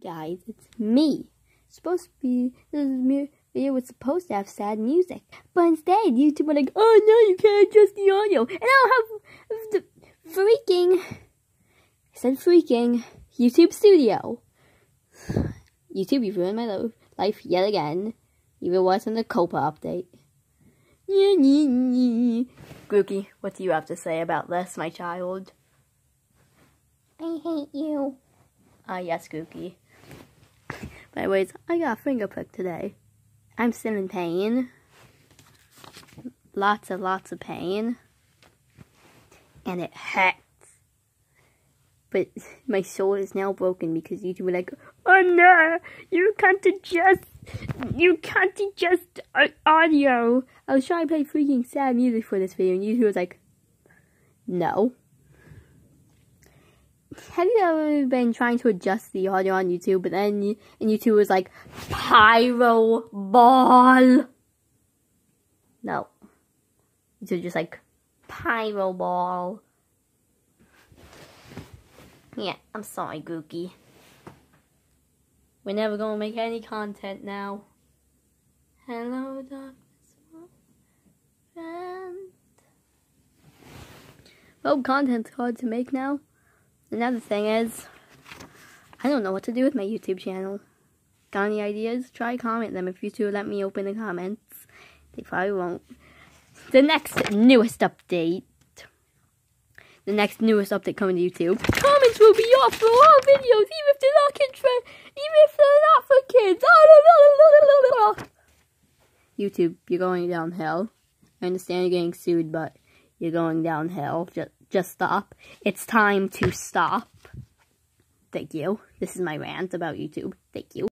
guys, it's me. It's supposed to be this video was supposed to have sad music, but instead YouTube were like, "Oh no, you can't adjust the audio," and I don't have the freaking. I said freaking YouTube Studio. YouTube, you ruined my life yet again. Even worse than the COPPA update. Grooky, what do you have to say about this, my child? I hate you. Ah, uh, yes, Gookie. But anyways, I got a finger prick today. I'm still in pain. Lots and lots of pain. And it hurts. But my soul is now broken because YouTube were like, Oh no, you can't adjust, you can't adjust audio. I was trying to play freaking sad music for this video and YouTube was like, No. Have you ever been trying to adjust the audio on YouTube, but then and YouTube was like, Pyro Ball? No. YouTube just like, Pyro Ball. Yeah, I'm sorry, Gookie. We're never gonna make any content now. Hello, darkness, friend. Well, content's hard to make now. Another thing is, I don't know what to do with my YouTube channel. Got any ideas? Try comment them if YouTube let me open the comments. They probably won't. The next newest update. The next newest update coming to YouTube. Comments will be off for all videos, even if they're not kids even if they're not for kids. Ah, YouTube, you're going downhill. I understand you're getting sued, but you're going downhill. Just just stop. It's time to stop. Thank you. This is my rant about YouTube. Thank you.